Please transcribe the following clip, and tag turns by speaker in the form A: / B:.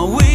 A: My way.